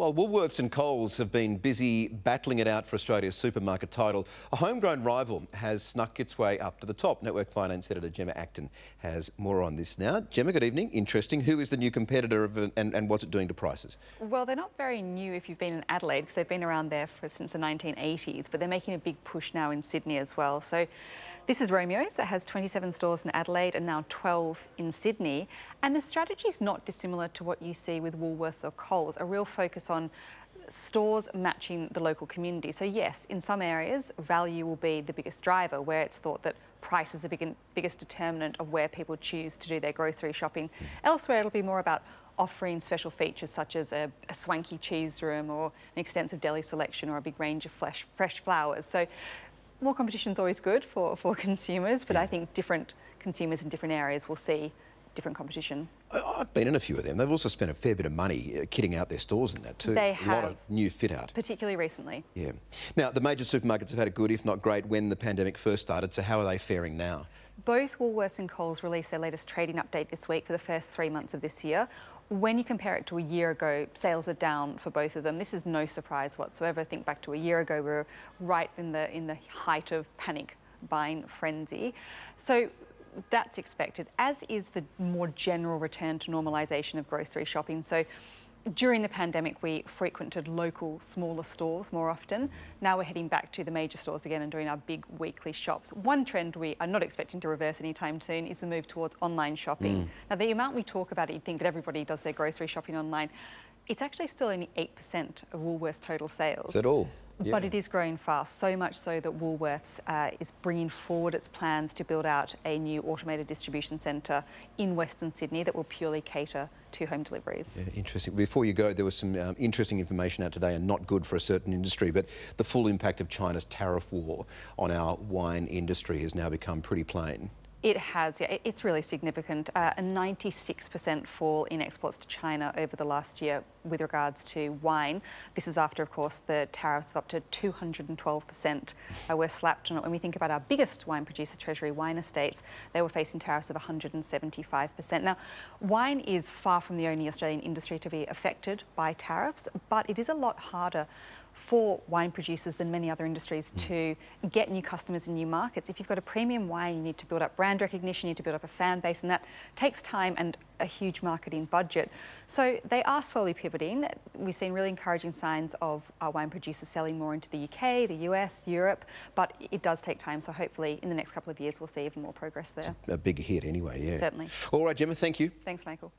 While Woolworths and Coles have been busy battling it out for Australia's supermarket title, a homegrown rival has snuck its way up to the top. Network Finance Editor Gemma Acton has more on this now. Gemma, good evening. Interesting. Who is the new competitor of, and, and what's it doing to prices? Well, they're not very new if you've been in Adelaide because they've been around there for, since the 1980s, but they're making a big push now in Sydney as well. So this is Romeo's. It has 27 stores in Adelaide and now 12 in Sydney. And the strategy is not dissimilar to what you see with Woolworths or Coles, a real focus on stores matching the local community. So yes, in some areas, value will be the biggest driver, where it's thought that price is the big, biggest determinant of where people choose to do their grocery shopping. Elsewhere, it'll be more about offering special features such as a, a, swanky cheese room or an extensive deli selection or a big range of fresh, fresh flowers. So more competition is always good for, for consumers, but yeah. I think different consumers in different areas will see different competition. I've been in a few of them. They've also spent a fair bit of money uh, kitting out their stores in that too. They have. A lot of new fit out. Particularly recently. Yeah. Now, the major supermarkets have had a good, if not great, when the pandemic first started. So how are they faring now? Both Woolworths and Coles released their latest trading update this week for the first three months of this year. When you compare it to a year ago, sales are down for both of them. This is no surprise whatsoever. Think back to a year ago, we were right in the in the height of panic buying frenzy. So that's expected, as is the more general return to normalisation of grocery shopping. So during the pandemic, we frequented local, smaller stores more often. Now we're heading back to the major stores again and doing our big weekly shops. One trend we are not expecting to reverse anytime soon is the move towards online shopping. Mm. Now, the amount we talk about it, you'd think that everybody does their grocery shopping online. It's actually still only 8% of Woolworths' total sales. Is that all? Yeah. But it is growing fast, so much so that Woolworths uh, is bringing forward its plans to build out a new automated distribution centre in Western Sydney that will purely cater to home deliveries. Yeah, interesting. Before you go, there was some um, interesting information out today and not good for a certain industry, but the full impact of China's tariff war on our wine industry has now become pretty plain. It has, yeah, it's really significant. Uh, a 96% fall in exports to China over the last year with regards to wine. This is after, of course, the tariffs of up to 212% uh, were slapped on it. When we think about our biggest wine producer, Treasury Wine Estates, they were facing tariffs of 175%. Now, wine is far from the only Australian industry to be affected by tariffs, but it is a lot harder for wine producers than many other industries mm. to get new customers in new markets. If you've got a premium wine, you need to build up brand recognition, you need to build up a fan base, and that takes time and a huge marketing budget. So they are slowly pivoting. We've seen really encouraging signs of our wine producers selling more into the UK, the US, Europe, but it does take time. So hopefully in the next couple of years, we'll see even more progress there. It's a big hit anyway, yeah. Certainly. All right, Gemma, thank you. Thanks, Michael.